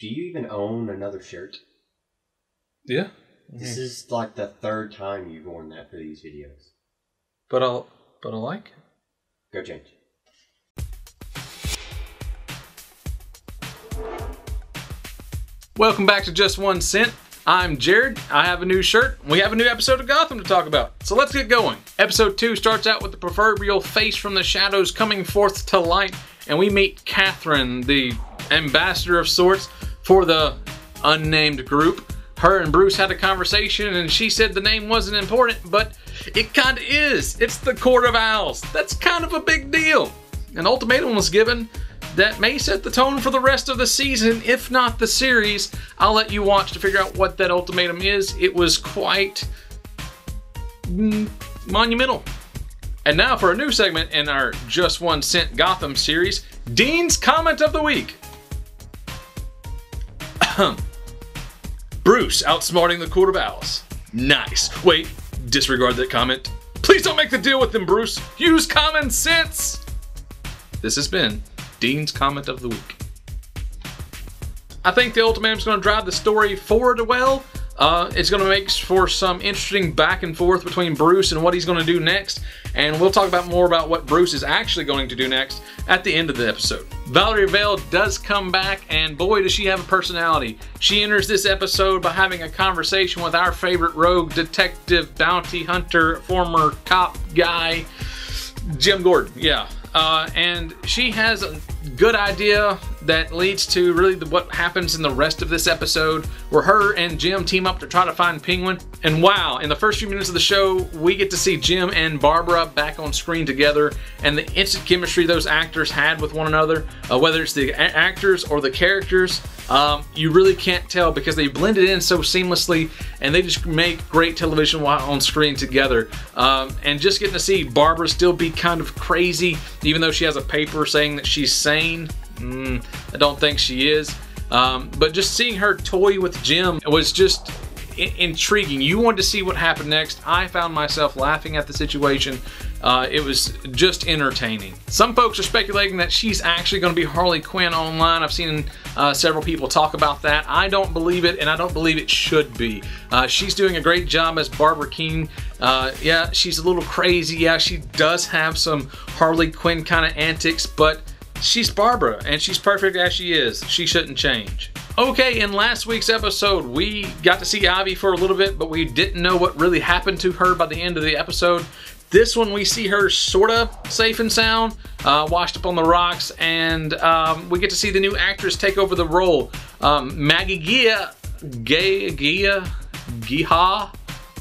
Do you even own another shirt? Yeah. This mm-hmm. is like the third time you've worn that for these videos. But I'll but I like it. Go change. Welcome back to Just One Cent. I'm Jared. I have a new shirt. We have a new episode of Gotham to talk about. So let's get going. Episode 2 starts out with the proverbial face from the shadows coming forth to light, and we meet Catherine, the ambassador of sorts for the unnamed group. Her and Bruce had a conversation, and she said the name wasn't important, but it kind of is. It's the Court of Owls. That's kind of a big deal. An ultimatum was given that may set the tone for the rest of the season, if not the series. I'll let you watch to figure out what that ultimatum is. It was quite mm, monumental. And now for a new segment in our Just One Cent Gotham series Dean's Comment of the Week. Bruce outsmarting the of Owls. Nice. Wait, disregard that comment. Please don't make the deal with them, Bruce. Use common sense. This has been Dean's comment of the week. I think the ultimatum is going to drive the story forward well. Uh, it's going to make for some interesting back and forth between Bruce and what he's going to do next. And we'll talk about more about what Bruce is actually going to do next at the end of the episode. Valerie Vale does come back, and boy, does she have a personality. She enters this episode by having a conversation with our favorite rogue detective, bounty hunter, former cop guy, Jim Gordon. Yeah. Uh, and she has a good idea that leads to really the, what happens in the rest of this episode where her and Jim team up to try to find Penguin. And wow, in the first few minutes of the show, we get to see Jim and Barbara back on screen together and the instant chemistry those actors had with one another, uh, whether it's the actors or the characters, um, you really can't tell because they blended in so seamlessly and they just make great television while on screen together. Um, and just getting to see Barbara still be kind of crazy, even though she has a paper saying that she's sane. Mm, I don't think she is. Um, but just seeing her toy with Jim was just intriguing. You wanted to see what happened next. I found myself laughing at the situation. Uh, it was just entertaining. Some folks are speculating that she's actually going to be Harley Quinn online. I've seen uh, several people talk about that. I don't believe it, and I don't believe it should be. Uh, she's doing a great job as Barbara Kean. Uh, yeah, she's a little crazy. Yeah, she does have some Harley Quinn kind of antics, but she's Barbara, and she's perfect as she is. She shouldn't change. Okay, in last week's episode, we got to see Ivy for a little bit, but we didn't know what really happened to her by the end of the episode. This one, we see her sort of safe and sound, uh, washed up on the rocks, and um, we get to see the new actress take over the role. Um, Maggie Gia, Gia, Gia, Geha.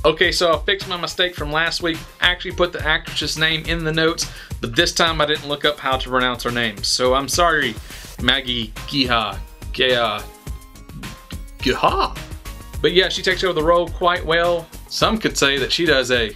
Okay, so I fixed my mistake from last week. Actually put the actress's name in the notes, but this time I didn't look up how to pronounce her name. So I'm sorry, Maggie Geha, Gia, Geha. But yeah, she takes over the role quite well. Some could say that she does a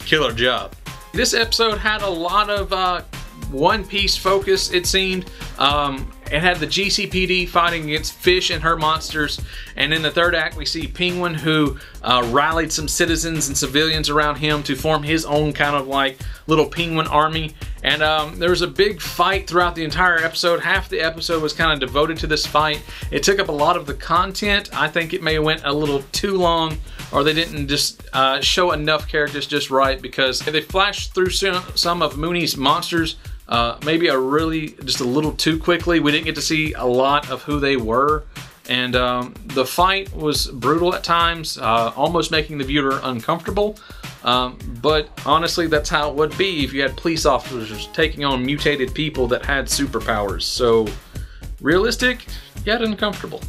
killer job. This episode had a lot of uh, One Piece focus, it seemed. Um, it had the GCPD fighting against Fish and her monsters. And in the third act, we see Penguin, who uh, rallied some citizens and civilians around him to form his own kind of like little penguin army. And um, there was a big fight throughout the entire episode. Half the episode was kind of devoted to this fight. It took up a lot of the content. I think it may have went a little too long or they didn't just uh, show enough characters just right because they flashed through some of Mooney's monsters uh, maybe a really just a little too quickly. We didn't get to see a lot of who they were, and um, the fight was brutal at times, uh, almost making the viewer uncomfortable. Um, but honestly, that's how it would be if you had police officers taking on mutated people that had superpowers. So, realistic yet uncomfortable.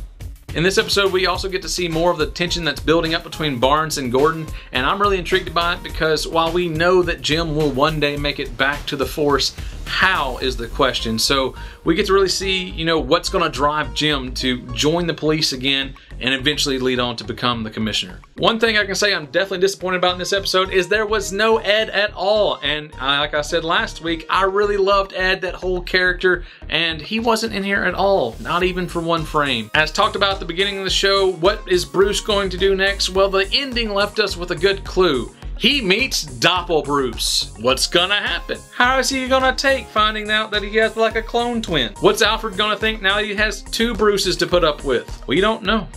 In this episode, we also get to see more of the tension that's building up between Barnes and Gordon, and I'm really intrigued by it because while we know that Jim will one day make it back to the Force, how is the question. So we get to really see, you know, what's going to drive Jim to join the police again and eventually lead on to become the commissioner. One thing I can say I'm definitely disappointed about in this episode is there was no Ed at all. And uh, like I said last week, I really loved Ed, that whole character, and he wasn't in here at all, not even for one frame. As talked about at the beginning of the show, what is Bruce going to do next? Well, the ending left us with a good clue He meets Doppel Bruce. What's gonna happen? How is he gonna take finding out that he has like a clone twin? What's Alfred gonna think now he has two Bruces to put up with? We don't know.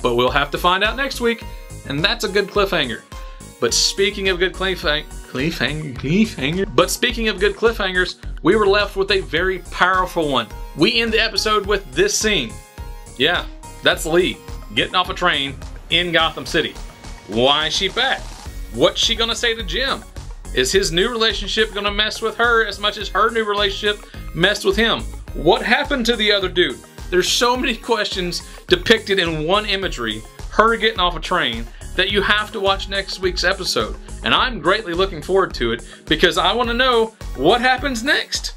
But we'll have to find out next week, and that's a good cliffhanger. But speaking of good cliffhanger, cliffhanger, cliffhanger. But speaking of good cliffhangers, we were left with a very powerful one. We end the episode with this scene. Yeah, that's Lee getting off a train in Gotham City. Why is she back? What's she gonna say to Jim? Is his new relationship gonna mess with her as much as her new relationship messed with him? What happened to the other dude? There's so many questions depicted in one imagery, her getting off a train, that you have to watch next week's episode. And I'm greatly looking forward to it because I want to know what happens next.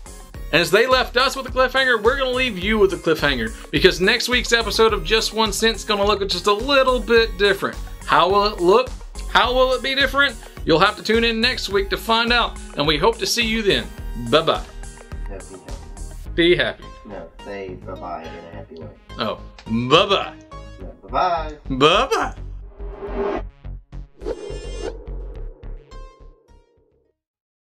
As they left us with a cliffhanger, we're going to leave you with a cliffhanger because next week's episode of Just One Cent's going to look just a little bit different. How will it look? How will it be different? You'll have to tune in next week to find out, and we hope to see you then. Bye bye. No, be happy. Be happy. No, say bye bye in a happy way. Oh, bye bye. No, bye bye. Bye bye.